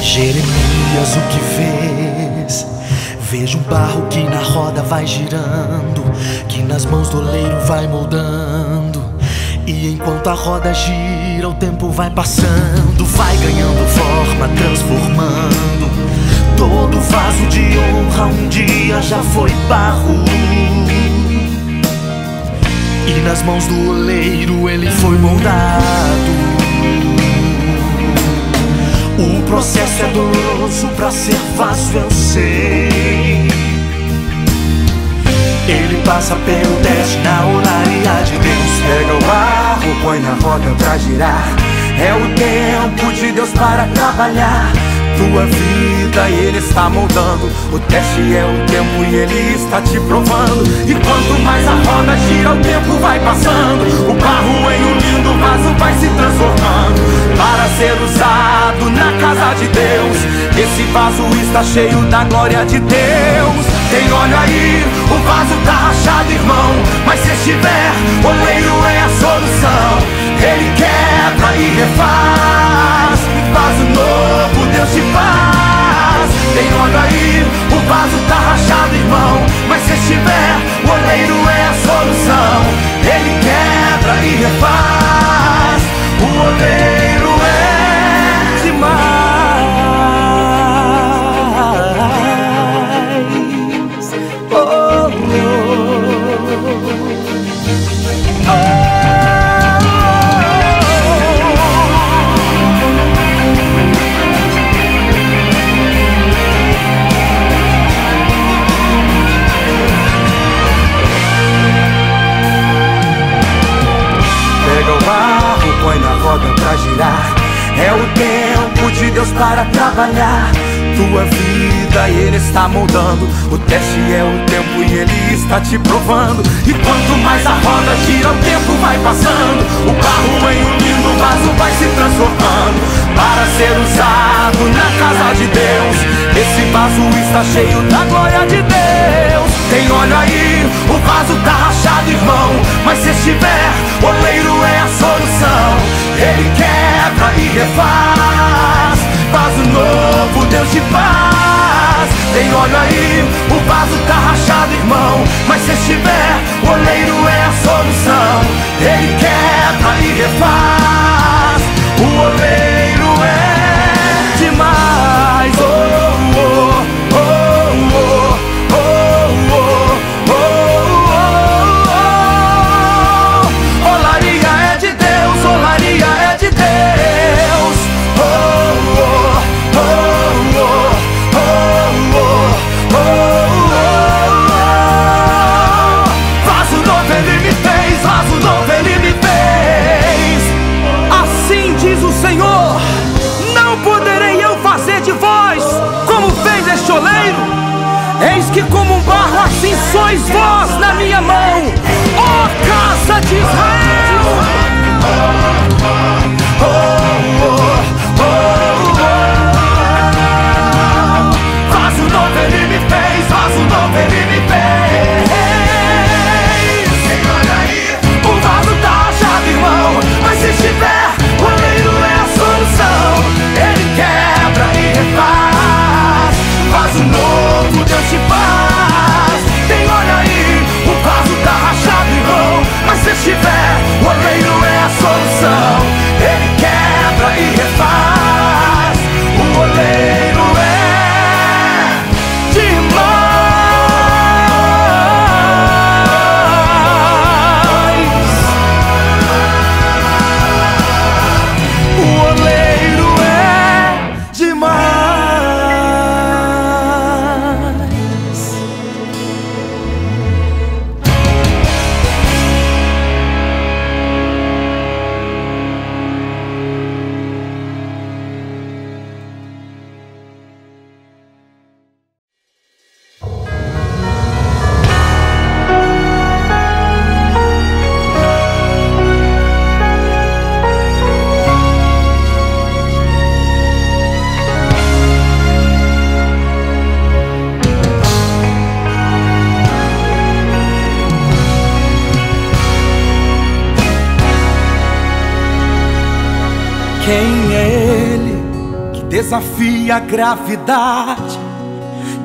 Jeremias, o que vês? Vejo um barro que na roda vai girando, que nas mãos do oleiro vai moldando. E enquanto a roda gira, o tempo vai passando, vai ganhando forma, transformando. Todo vaso de honra um dia já foi barro. E nas mãos do oleiro ele foi moldado. O processo é doloroso pra ser vaso, eu sei. Ele passa pelo teste na olaria de Deus. Pega o barro, põe na roda pra girar. É o tempo de Deus para trabalhar. Tua vida Ele está moldando. O teste é o tempo e Ele está te provando. E quanto mais a roda gira, o tempo vai passando. O barro em um lindo vaso vai se transformando. Para ser usado na casa de Deus. Esse vaso está cheio da glória de Deus. Tem olho aí, o vaso está moldando. O teste é o tempo e Ele está te provando. E quanto mais a roda gira, o tempo vai passando. O barro em um lindo vaso vai se transformando. Para ser usado na casa de Deus. Esse vaso está cheio da glória de Deus. Tem olho aí, o vaso tá rachado, irmão. Mas se estiver, oleiro é a solução. Ele quebra e refaz. Olho aí, o vaso tá rachado, irmão. Mas se estiver, oleiro é a solução. Ele quebra e refaz. O oleiro I is high. A gravidade,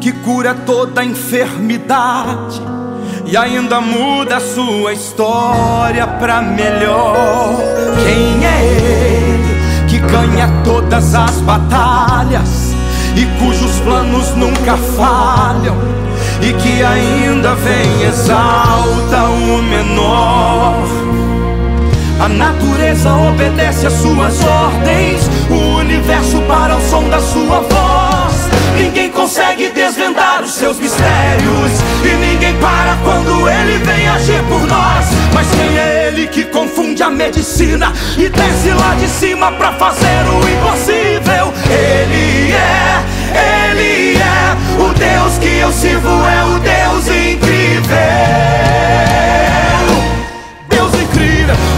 que cura toda enfermidade e ainda muda a sua história pra melhor. Quem é ele que ganha todas as batalhas e cujos planos nunca falham? E que ainda vem exalta o menor. A natureza obedece às suas ordens, o universo para o som da sua voz. Ninguém consegue desvendar os seus mistérios e ninguém para quando ele vem agir por nós. Mas quem é ele que confunde a medicina e desce lá de cima para fazer o impossível? Ele é, ele é o Deus que eu sirvo, é o Deus incrível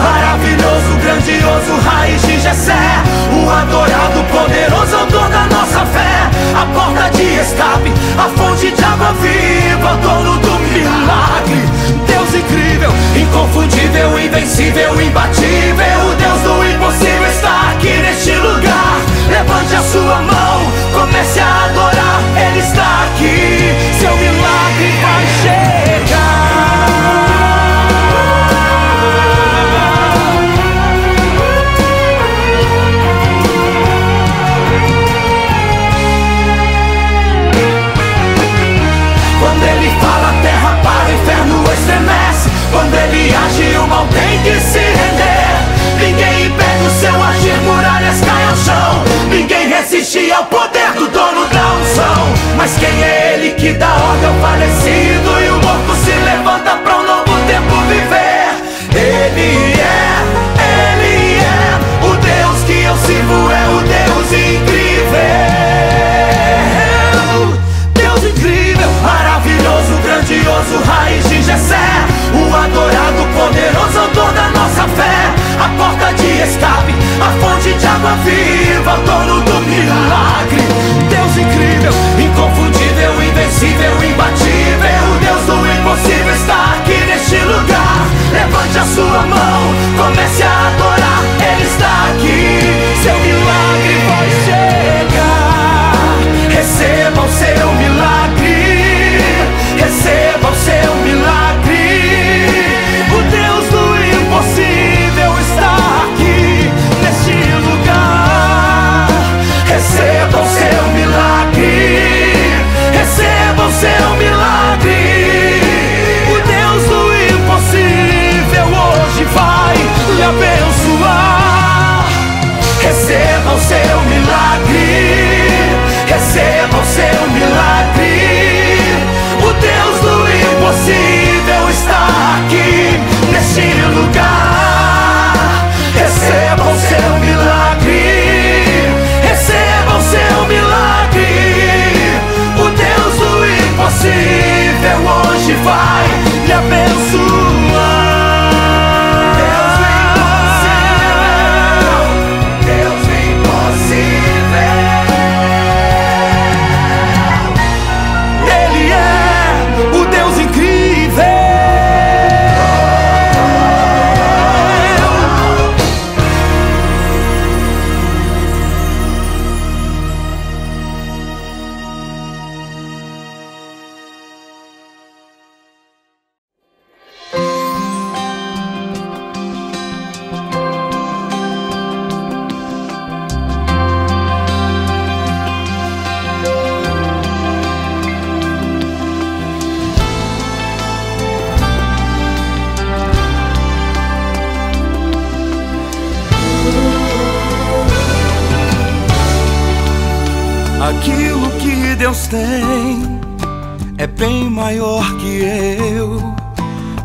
maravilhoso, grandioso, raiz de Jessé, o adorado, poderoso autor da nossa fé, a porta de escape, a fonte de água viva, dono do milagre, Deus incrível, inconfundível, invencível, imbatível, o Deus do impossível está aqui neste lugar. Levante a sua mão, comece a adorar, Ele está aqui, seu milagre vai chegar.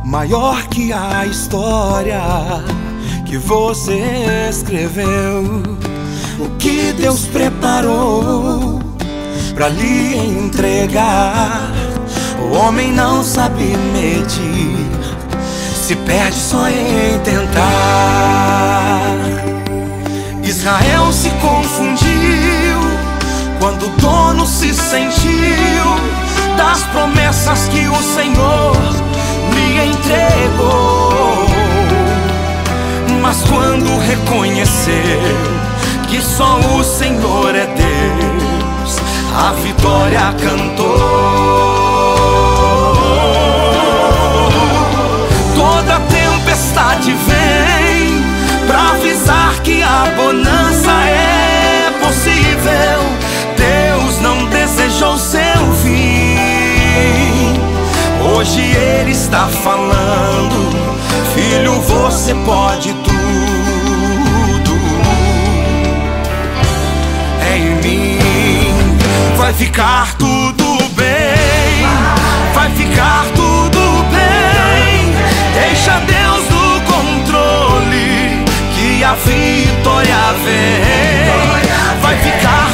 Maior que a história que você escreveu. O que Deus preparou para lhe entregar. O homem não sabe medir, se perde só em tentar. Israel se confundiu quando o dono se sentiu das promessas que o Senhor me entregou. Mas quando reconheceu que só o Senhor é Deus. A vitória cantou. Toda tempestade vem pra avisar que a bonança é possível. Deus não desejou seu fim. Hoje Ele está falando, filho, você pode tudo. Vai ficar tudo bem, vai ficar tudo bem. Deixa Deus no controle, que a vitória vem. Vai ficar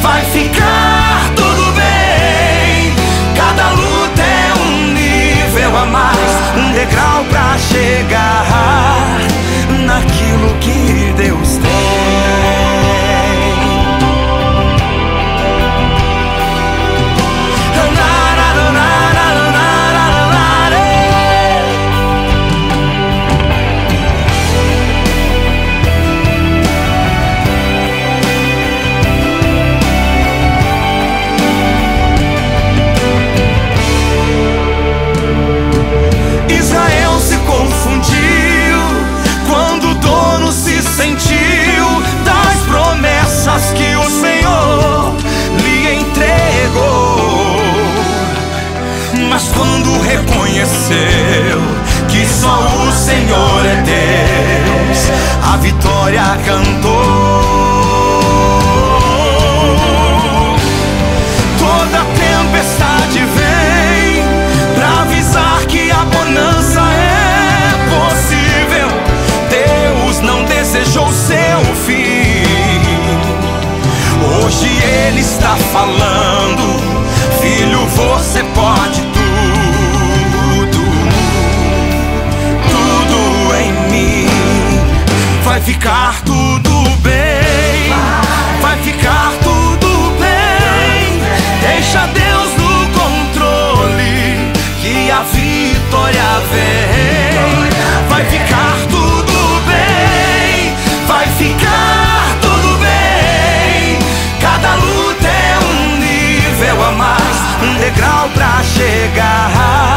vai ficar tudo bem. Cada luta é um nível a mais, um degrau pra chegar naquilo que Deus que só o Senhor é Deus, a vitória cantou. Toda tempestade vem pra avisar que a bonança é possível. Deus não desejou seu fim. Hoje Ele está falando, Vai ficar tudo bem, vai ficar tudo bem. Deixa Deus no controle, que a vitória vem. Vai ficar tudo bem, vai ficar tudo bem. Cada luta é um nível a mais, um degrau pra chegar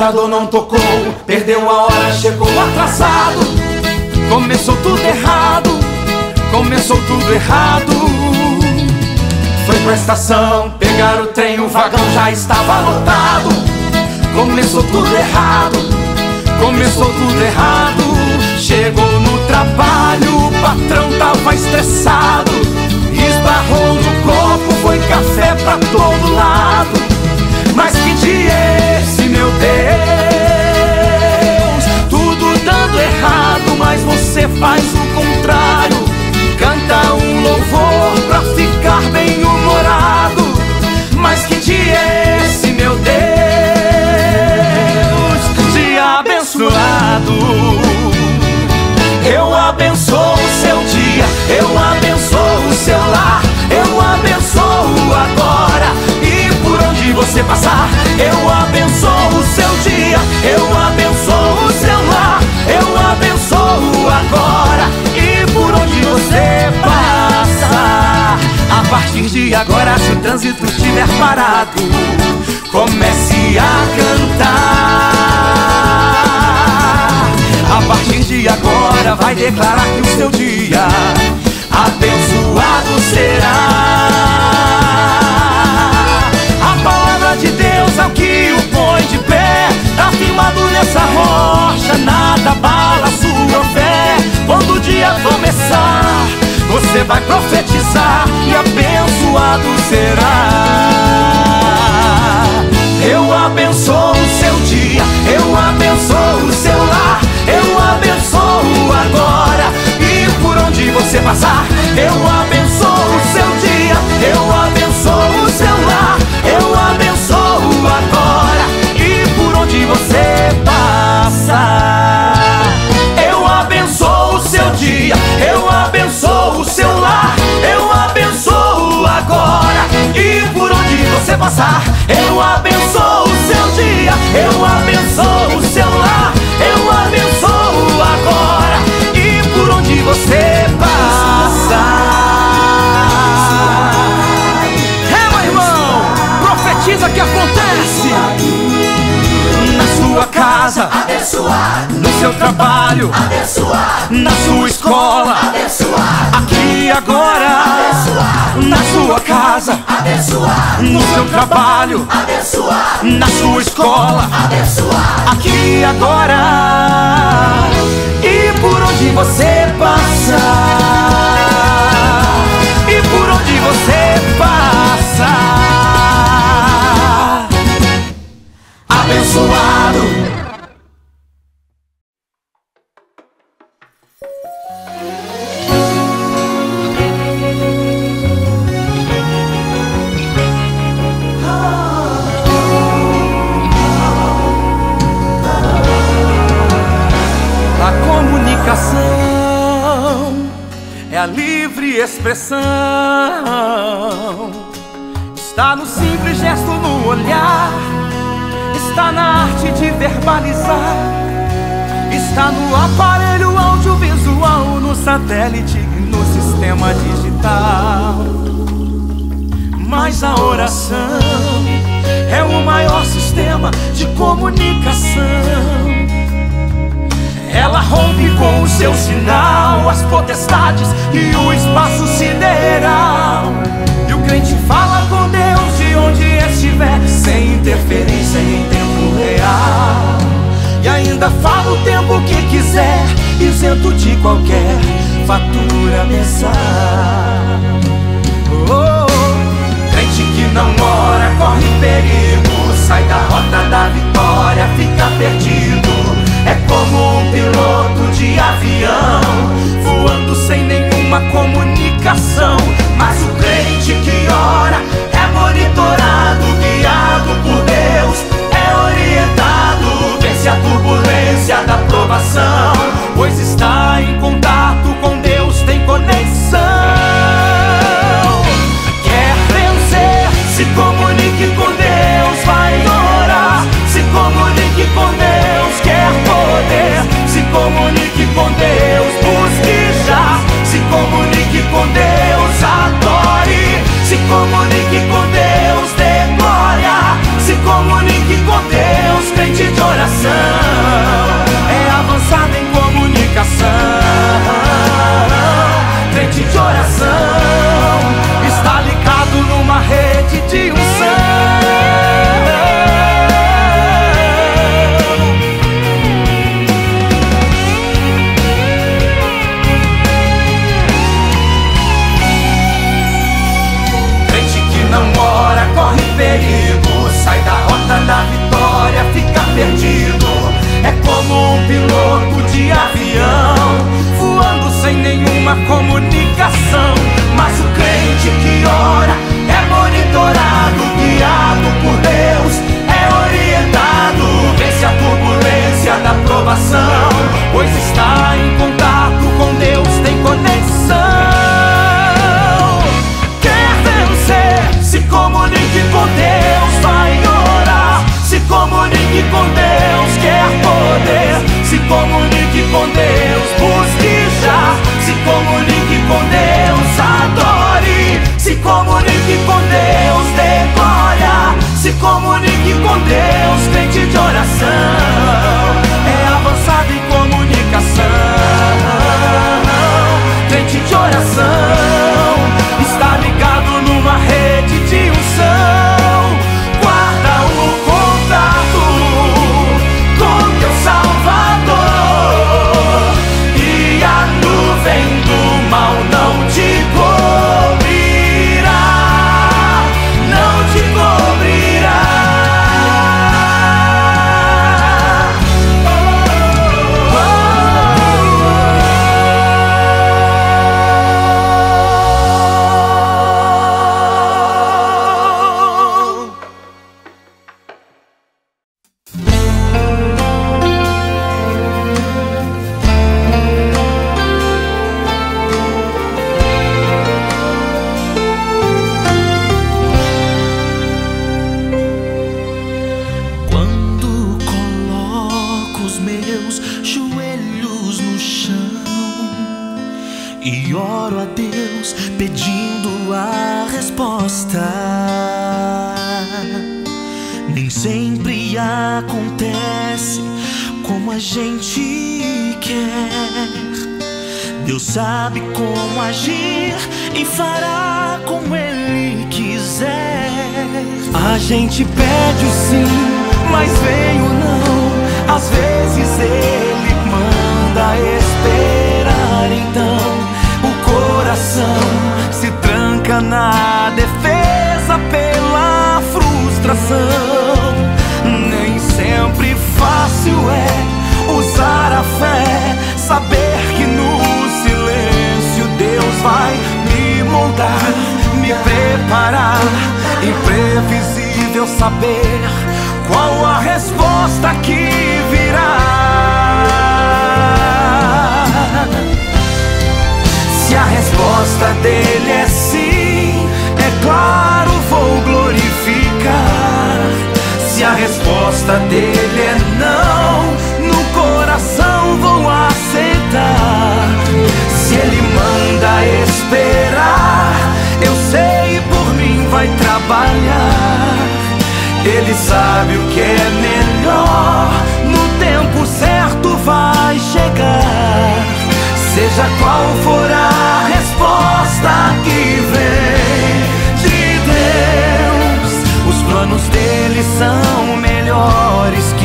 despertador não tocou, perdeu a hora, chegou atrasado. Começou tudo errado, começou tudo errado. Foi pra estação, pegar o trem, o vagão já estava lotado. Começou tudo errado, começou tudo errado. Chegou no trabalho, o patrão tava estressado. esbarrou no copo, foi café pra todo lado. Mas que dia esse, meu Deus? Tudo dando errado, mas você faz o contrário. Canta um louvor pra ficar bem humorado. Mas que dia esse, meu Deus? Dia abençoado. Eu abençoo o seu dia, eu você passar, eu abençoo o seu dia, eu abençoo o seu lar, eu abençoo agora e por onde você passar. A partir de agora, se o trânsito estiver parado, comece a cantar. A partir de agora vai declarar que o seu dia abençoado será. É o que o põe de pé, tá nessa rocha, nada abala sua fé. Quando o dia começar, você vai profetizar e abençoado será. Eu abençoo o seu dia, eu abençoo o seu lar, eu abençoo agora e por onde você passar, eu abençoo você passar, eu abençoo o seu dia, eu abençoo o seu lar, eu abençoo agora e por onde você passar. É, meu irmão, profetiza que acontece. Na sua casa, no seu trabalho, na sua escola, aqui e agora, na sua casa, no seu trabalho, na sua escola, aqui e agora, e por onde você passar, e por onde você passar, abençoado. É expressão. Está no simples gesto no olhar, está na arte de verbalizar, está no aparelho audiovisual, no satélite no sistema digital. Mas a oração é o maior sistema de comunicação. Ela rompe com o seu sinal as potestades e o espaço sideral. E o crente fala com Deus de onde estiver, sem interferência ainda fala o tempo que quiser, isento de qualquer fatura mensal. Oh, crente que não ora corre perigo, sai da rota da vitória, fica perdido. É como um piloto de avião voando sem nenhuma comunicação. Mas o crente que ora é monitorado, guiado por Deus, é orientado, vence a turbulência da provação, pois está em sun. Manda esperar, então o coração se tranca na defesa pela frustração. Nem sempre fácil é usar a fé, saber que no silêncio Deus vai me moldar, me preparar. Imprevisível saber qual a resposta que virá. Se a resposta dele é sim, é claro, vou glorificar. Se a resposta dele é não, no coração vou aceitar. Se ele manda esperar, eu sei por mim vai trabalhar. Ele sabe o que é melhor, no tempo certo vai chegar. Seja qual for a resposta que vem de Deus, os planos dele são melhores que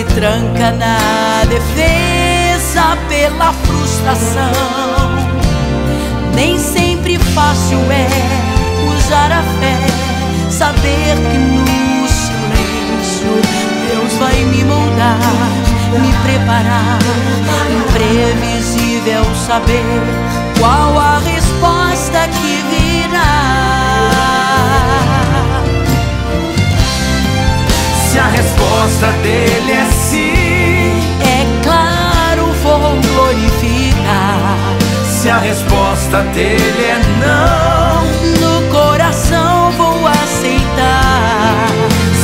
se tranca na defesa pela frustração. Nem sempre fácil é usar a fé, saber que no silêncio Deus vai me moldar, me preparar. Imprevisível saber qual a a resposta dele é sim, É claro, vou glorificar. se a resposta dele é não, No coração vou aceitar.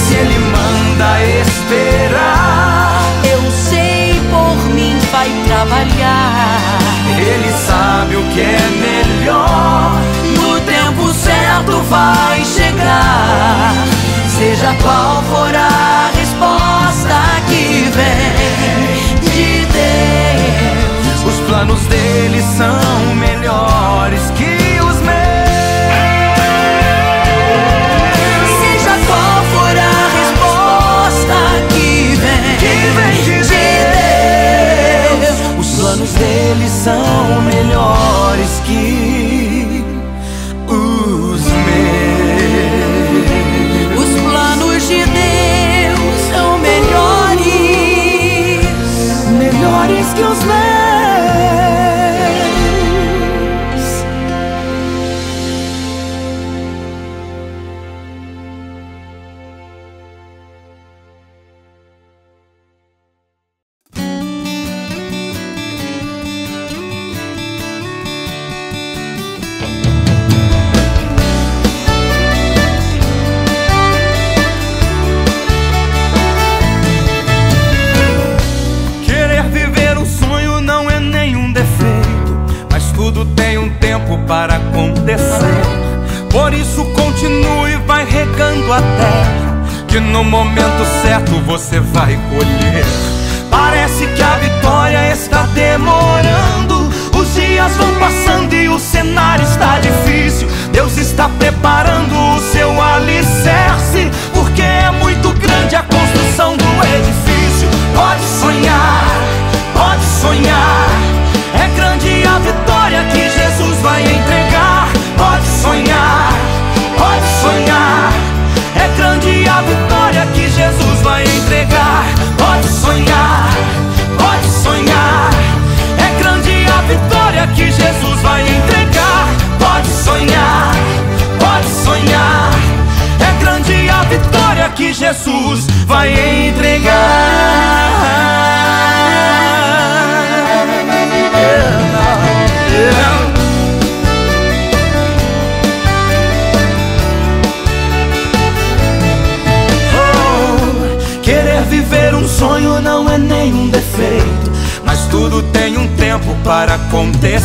se ele manda esperar, Eu sei por mim vai trabalhar. ele sabe o que é melhor. No tempo certo vai chegar. Seja qual for a o cenário está difícil. Deus está preparando o seu alicerce, porque é muito grande a construção do edifício. Pode sonhar, pode sonhar. Que Jesus vai entregar. Oh, Querer viver um sonho não é nenhum defeito, mas tudo tem um tempo para acontecer.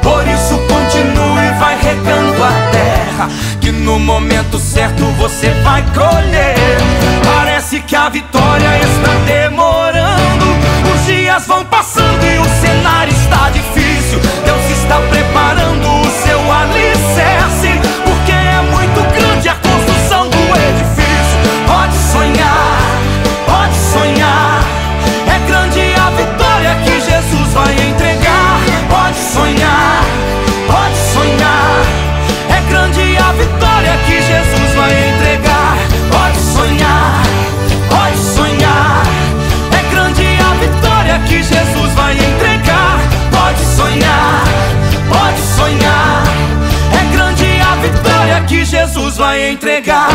Por isso continue vai regando a terra, que no momento certo você vai colher. Parece que a vitória está demorando, os dias vão passando entregar.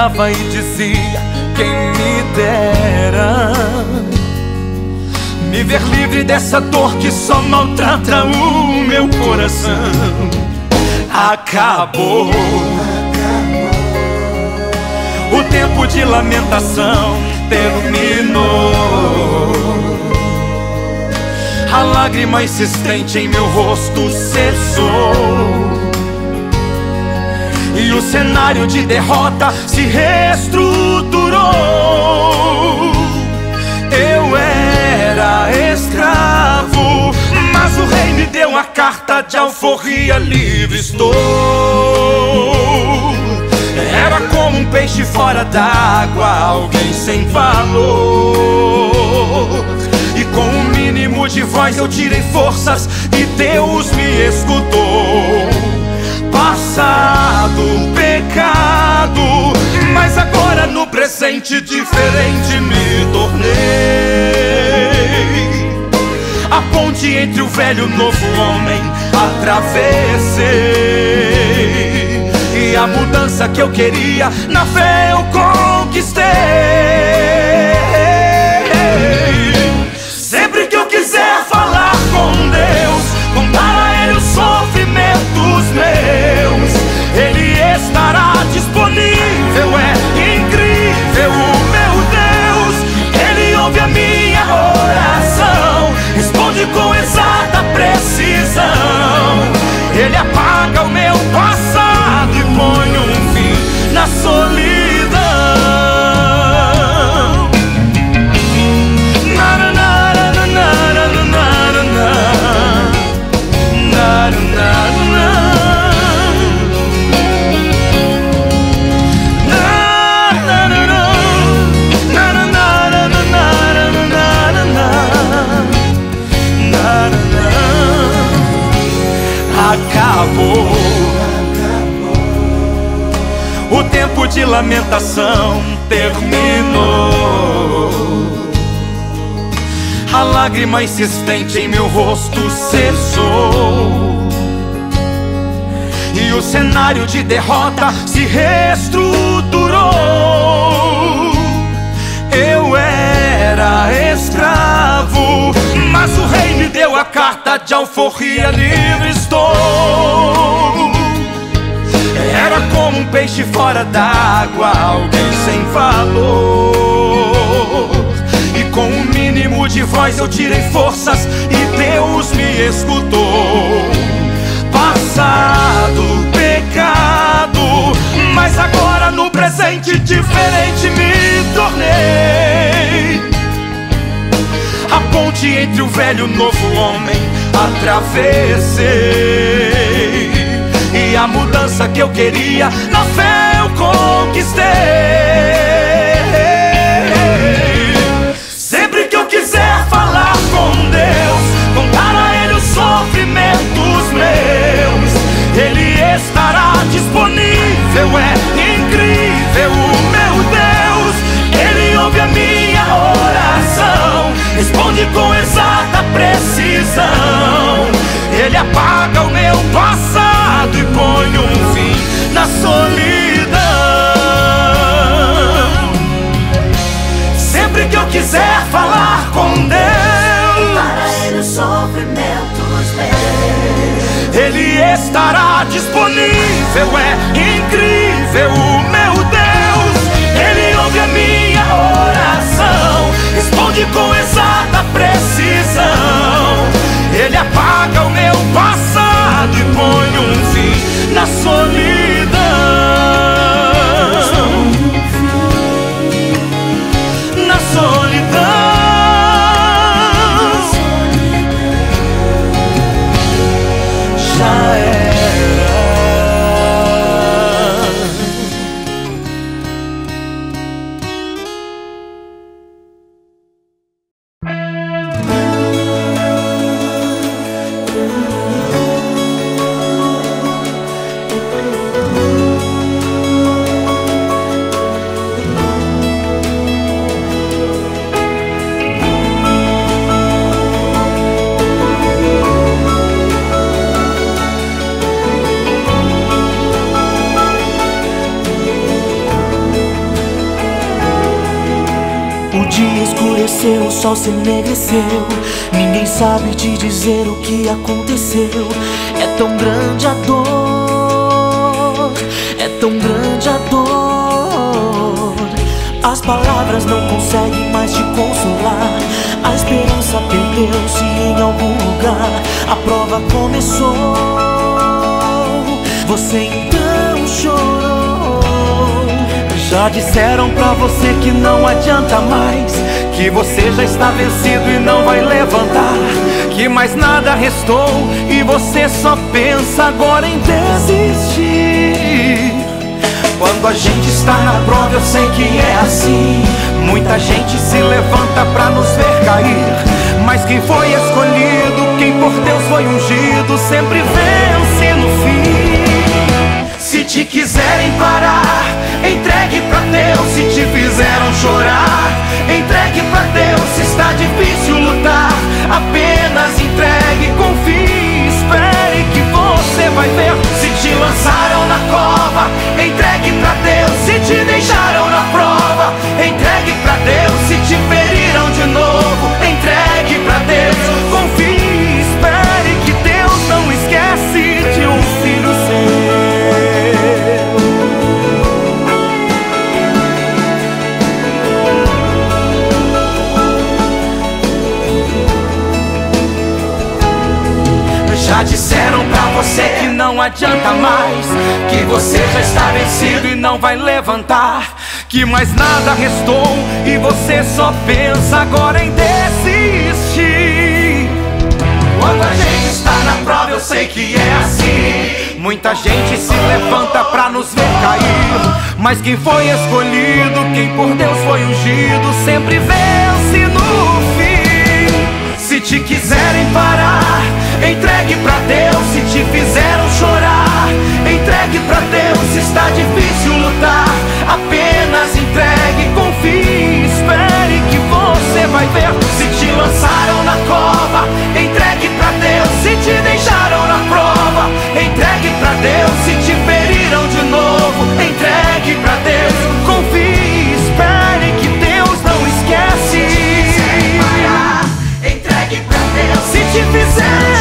Duvidava e dizia: quem me dera me ver livre dessa dor que só maltrata o meu coração. Acabou. O tempo de lamentação terminou. A lágrima insistente em meu rosto cessou. E o cenário de derrota se reestruturou. Eu era escravo, mas o rei me deu a carta de alforria, livre estou. Era como um peixe fora d'água, alguém sem valor. E com o mínimo de voz eu tirei forças e Deus me escutou. Passado pecado mas agora no presente diferente me tornei. A ponte entre o velho e o novo homem atravessei. E a mudança que eu queria, na fé eu conquistei. Sempre que eu quiser falar com Deus, contar a Ele os sofrimentos meus, estará disponível. É incrível o meu Deus, Ele ouve a minha oração, responde com exata de lamentação terminou. A lágrima insistente em meu rosto cessou. E o cenário de derrota se reestruturou. Eu era escravo, mas o rei me deu a carta de alforria, livre estou. Era como um peixe fora d'água, alguém sem valor. E com o mínimo de voz eu tirei forças e Deus me escutou. Passado, pecado, mas agora no presente diferente me tornei. A ponte entre o velho e o novo homem atravessei. A mudança que eu queria, na fé eu conquistei. Sempre que eu quiser falar com Deus, contar a Ele os sofrimentos meus, Ele estará disponível. É incrível o meu Deus, Ele ouve a minha oração, responde com exata precisão. Estará disponível. É incrível o meu Deus. Ele ouve a minha oração, responde com exata precisão. Ele apaga o meu passado e põe um fim na solidão. Dia escureceu, o sol se enegreceu. Ninguém sabe te dizer o que aconteceu. É tão grande a dor, é tão grande a dor. As palavras não conseguem mais te consolar. A esperança perdeu-se em algum lugar. A prova começou. Você então chorou. Já disseram pra você que não adianta mais, que você já está vencido e não vai levantar, que mais nada restou e você só pensa agora em desistir. Quando a gente está na prova, eu sei que é assim. Muita gente se levanta pra nos ver cair, mas quem foi escolhido, quem por Deus foi ungido, sempre vence no fim. Se te quiserem parar, entregue pra Deus se te fizeram chorar. Entregue pra Deus se está difícil lutar. Apenas entregue, confie, espere que você vai ver. Se te lançaram na cova, entregue pra Deus se te deixaram na prova. Entregue pra Deus você já está vencido e não vai levantar, que mais nada restou e você só pensa agora em desistir. Quando a gente está na prova, eu sei que é assim. Muita gente se levanta pra nos ver cair, mas quem foi escolhido, quem por Deus foi ungido, sempre vence no fim. Se te quiserem parar, entregue pra Deus. Se te fizeram chorar, entregue pra Deus. Se está difícil lutar, apenas entregue, confie, espere que você vai ver. Se te lançaram na cova, entregue pra Deus. Se te deixaram na prova, entregue pra Deus. Se te feriram de novo, entregue pra Deus. Confie, espere que Deus não esquece. Entregue pra Deus. Se te fizeram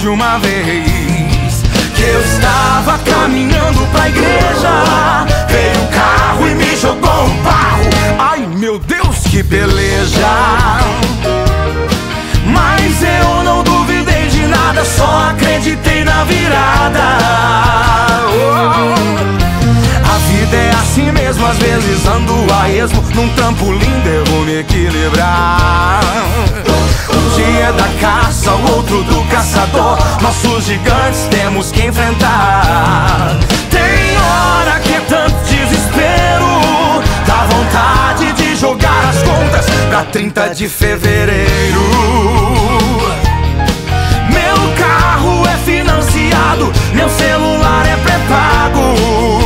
de uma vez que eu estava caminhando pra igreja. Veio um carro e me jogou um barro. Ai meu Deus, que peleja! Mas eu não duvidei de nada, só acreditei na virada. Oh. A vida é assim mesmo, às vezes ando a esmo Num trampolim devo me equilibrar. Um dia é da caça, o outro do caçador Nossos gigantes temos que enfrentar. Tem hora que é tanto desespero Dá vontade de jogar as contas Pra 30 de fevereiro. Meu carro é financiado, meu celular é pré-pago.